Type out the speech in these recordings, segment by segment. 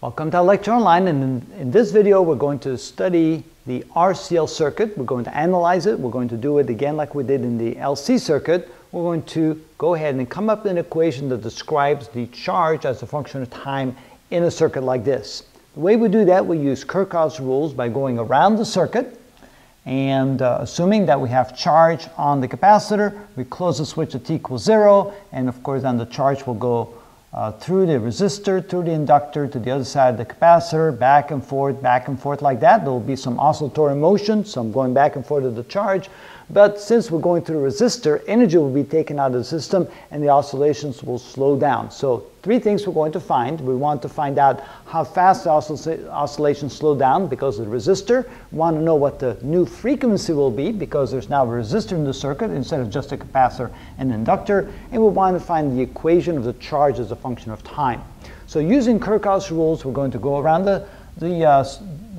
Welcome to ilectureonline and in, in, this video we're going to study the RCL circuit. We're going to analyze it. We're going to do it again like we did in the LC circuit. We're going to go ahead and come up with an equation that describes the charge as a function of time in a circuit like this. The way we do that, we use Kirchhoff's rules by going around the circuit and uh, assuming that we have charge on the capacitor, we close the switch at t equals zero and of course then the charge will go uh, through the resistor, through the inductor, to the other side of the capacitor, back and forth, back and forth like that. There will be some oscillatory motion, some going back and forth of the charge. But since we're going through the resistor, energy will be taken out of the system and the oscillations will slow down. So three things we're going to find. We want to find out how fast the oscillations slow down because of the resistor. We want to know what the new frequency will be because there's now a resistor in the circuit instead of just a capacitor and inductor. And we want to find the equation of the charge as a function of time. So using Kirchhoff's rules, we're going to go around the, the uh,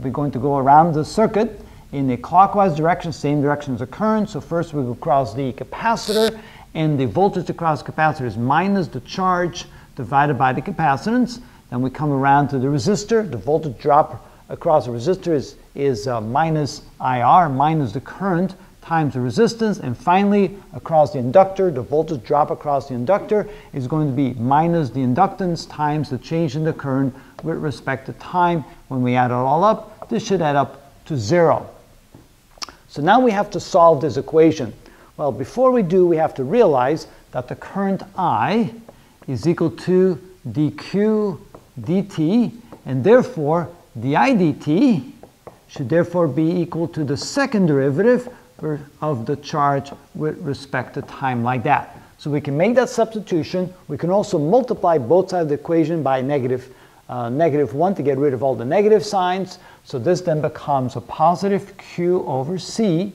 we're going to go around the circuit in the clockwise direction, same direction as the current. So first we go across the capacitor, and the voltage across the capacitor is minus the charge divided by the capacitance. Then we come around to the resistor. The voltage drop across the resistor is, is uh, minus IR, minus the current, times the resistance. And finally, across the inductor, the voltage drop across the inductor is going to be minus the inductance times the change in the current with respect to time. When we add it all up, this should add up to zero. So now we have to solve this equation. Well, before we do, we have to realize that the current I is equal to dq dt, and therefore di dt should therefore be equal to the second derivative of the charge with respect to time like that. So we can make that substitution. We can also multiply both sides of the equation by negative uh, negative 1 to get rid of all the negative signs. So this then becomes a positive q over c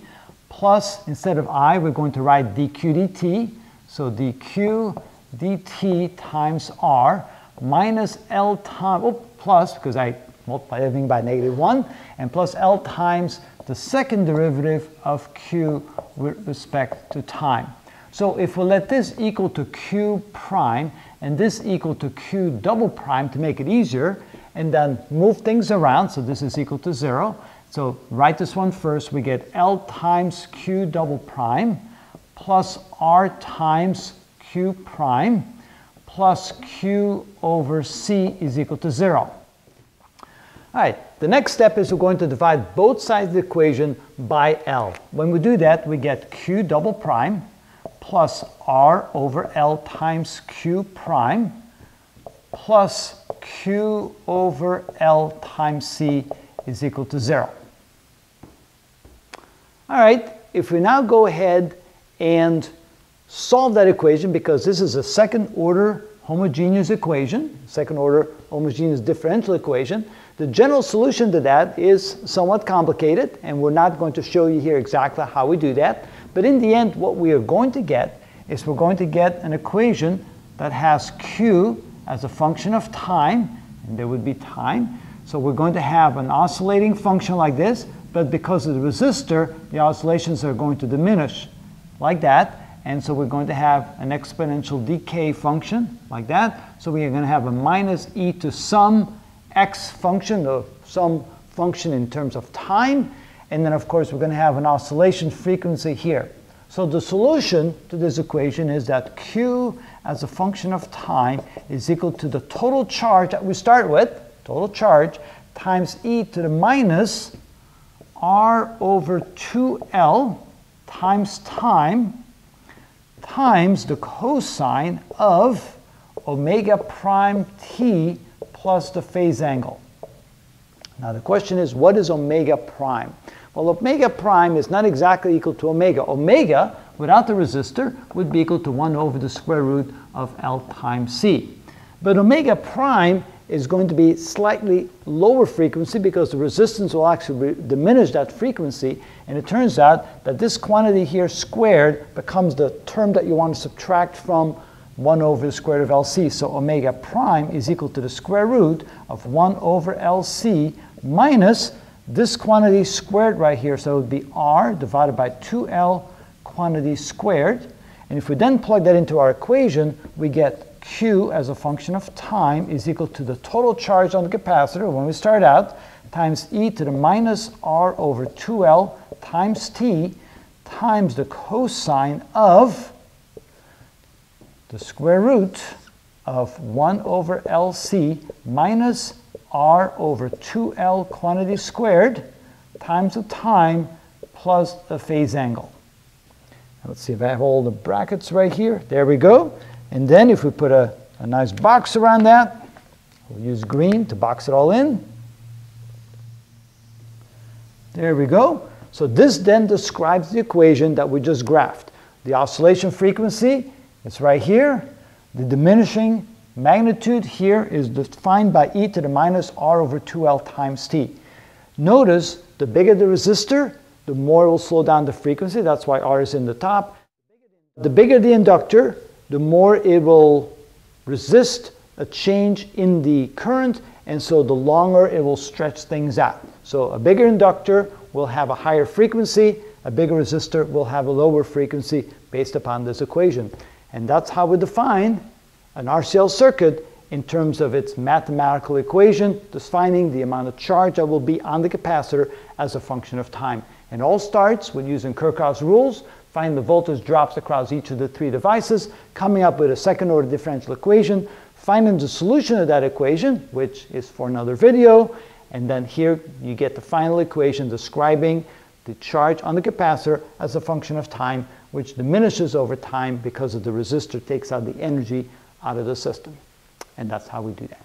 plus, instead of i, we're going to write dq dt. So dq dt times r minus l times, oh, plus, because I multiply everything by negative 1, and plus l times the second derivative of q with respect to time. So if we let this equal to q prime, and this equal to q double prime to make it easier, and then move things around, so this is equal to zero. So write this one first, we get L times q double prime plus r times q prime plus q over c is equal to zero. All right, the next step is we're going to divide both sides of the equation by L. When we do that, we get q double prime plus r over L times q prime plus q over L times c is equal to 0. All right, if we now go ahead and solve that equation, because this is a second order homogeneous equation, second order homogeneous differential equation, the general solution to that is somewhat complicated, and we're not going to show you here exactly how we do that. But in the end, what we are going to get is we're going to get an equation that has q as a function of time, and there would be time. So we're going to have an oscillating function like this, but because of the resistor, the oscillations are going to diminish like that. And so we're going to have an exponential decay function like that. So we are going to have a minus e to some x function, or some function in terms of time. And then, of course, we're going to have an oscillation frequency here. So the solution to this equation is that q as a function of time is equal to the total charge that we start with, total charge, times e to the minus r over 2l times time times the cosine of omega prime t plus the phase angle. Now the question is, what is omega prime? Well, omega prime is not exactly equal to omega. Omega, without the resistor, would be equal to 1 over the square root of L times C. But omega prime is going to be slightly lower frequency because the resistance will actually diminish that frequency. And it turns out that this quantity here squared becomes the term that you want to subtract from 1 over the square root of LC. So omega prime is equal to the square root of 1 over LC minus this quantity squared right here, so it would be r divided by 2l quantity squared. And if we then plug that into our equation, we get Q as a function of time is equal to the total charge on the capacitor when we start out times e to the minus r over 2l times t times the cosine of the square root of 1 over LC minus R over 2L quantity squared times the time plus the phase angle. Now let's see if I have all the brackets right here. There we go. And then if we put a, a nice box around that, we'll use green to box it all in. There we go. So this then describes the equation that we just graphed. The oscillation frequency is right here. The diminishing magnitude here is defined by e to the minus r over 2l times t. Notice the bigger the resistor, the more it will slow down the frequency. That's why r is in the top. The bigger the inductor, the more it will resist a change in the current, and so the longer it will stretch things out. So a bigger inductor will have a higher frequency, a bigger resistor will have a lower frequency based upon this equation. And that's how we define an RCL circuit in terms of its mathematical equation, defining the amount of charge that will be on the capacitor as a function of time. And all starts with using Kirchhoff's rules, find the voltage drops across each of the three devices, coming up with a second order differential equation, finding the solution of that equation, which is for another video, and then here you get the final equation describing the charge on the capacitor as a function of time which diminishes over time because of the resistor takes out the energy out of the system. And that's how we do that.